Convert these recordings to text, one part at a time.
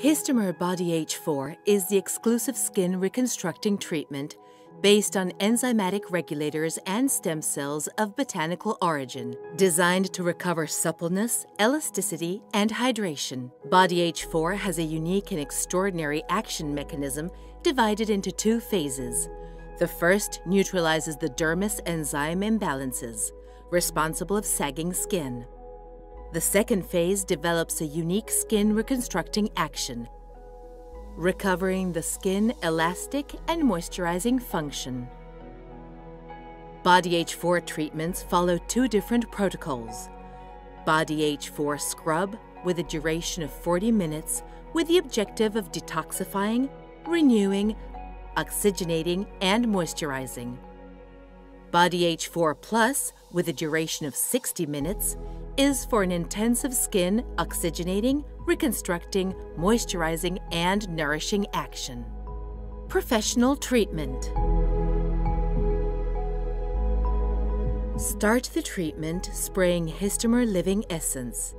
Histomer Body H4 is the exclusive skin reconstructing treatment based on enzymatic regulators and stem cells of botanical origin, designed to recover suppleness, elasticity, and hydration. Body H4 has a unique and extraordinary action mechanism divided into two phases. The first neutralizes the dermis enzyme imbalances, responsible of sagging skin. The second phase develops a unique skin reconstructing action, recovering the skin elastic and moisturizing function. Body H4 treatments follow two different protocols. Body H4 scrub with a duration of 40 minutes with the objective of detoxifying, renewing, oxygenating, and moisturizing. Body H4 Plus with a duration of 60 minutes is for an intensive skin oxygenating, reconstructing, moisturizing, and nourishing action. Professional treatment. Start the treatment spraying Histomer Living Essence.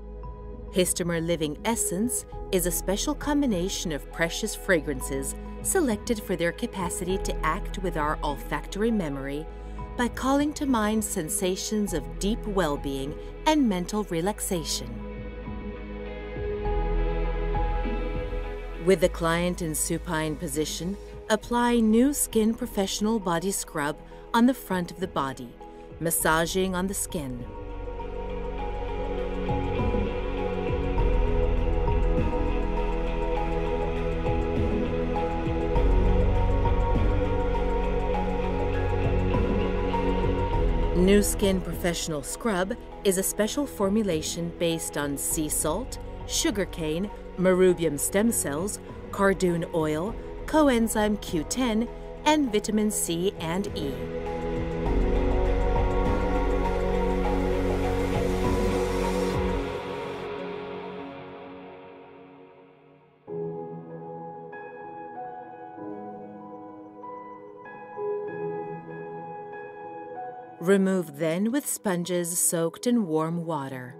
Histomer Living Essence is a special combination of precious fragrances selected for their capacity to act with our olfactory memory by calling to mind sensations of deep well being and mental relaxation. With the client in supine position, apply new Skin Professional Body Scrub on the front of the body, massaging on the skin. New Skin Professional Scrub is a special formulation based on sea salt, sugarcane, marrubium stem cells, cardoon oil, coenzyme Q10, and vitamin C and E. Remove then with sponges soaked in warm water.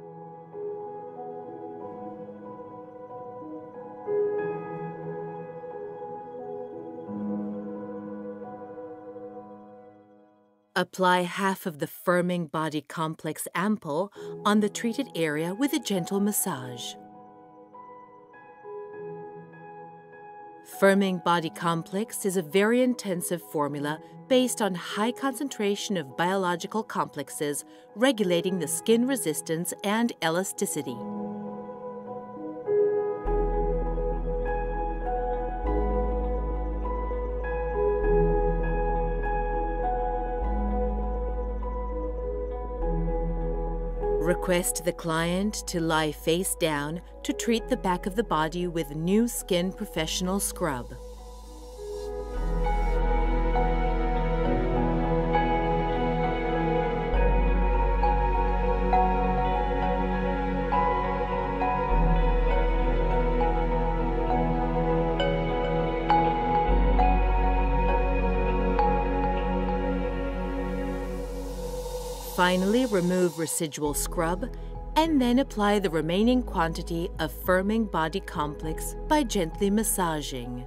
Apply half of the firming body complex ampoule on the treated area with a gentle massage. Firming Body Complex is a very intensive formula based on high concentration of biological complexes regulating the skin resistance and elasticity. Request the client to lie face down to treat the back of the body with new Skin Professional Scrub. Finally, remove residual scrub and then apply the remaining quantity of firming body complex by gently massaging.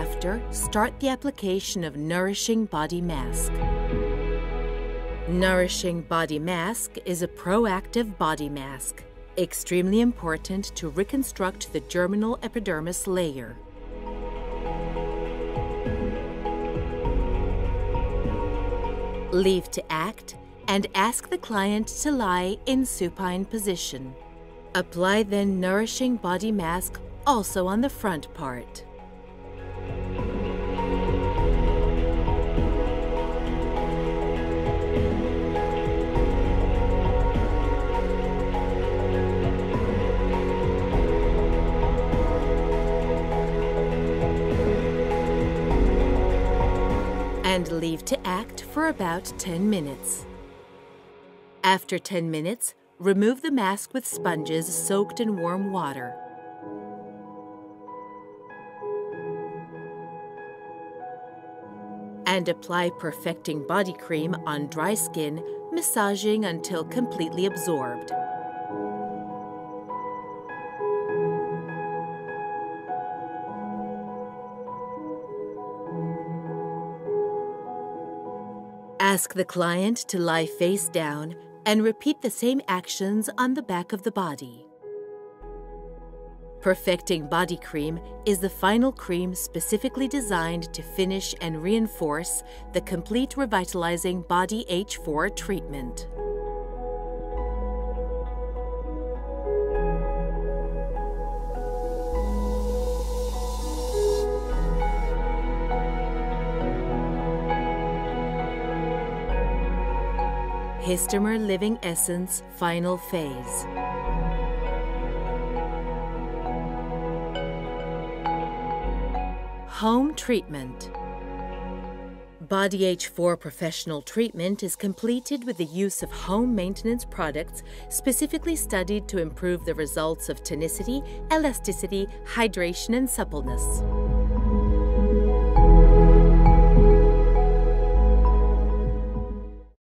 After, start the application of Nourishing Body Mask. Nourishing Body Mask is a proactive body mask, extremely important to reconstruct the germinal epidermis layer. Leave to act and ask the client to lie in supine position. Apply then Nourishing Body Mask also on the front part. And leave to act for about 10 minutes. After 10 minutes, remove the mask with sponges soaked in warm water. And apply perfecting body cream on dry skin, massaging until completely absorbed. Ask the client to lie face down and repeat the same actions on the back of the body. Perfecting Body Cream is the final cream specifically designed to finish and reinforce the complete revitalizing Body H4 treatment. Histomer Living Essence Final Phase. Home Treatment Body H4 professional treatment is completed with the use of home maintenance products specifically studied to improve the results of tonicity, elasticity, hydration, and suppleness.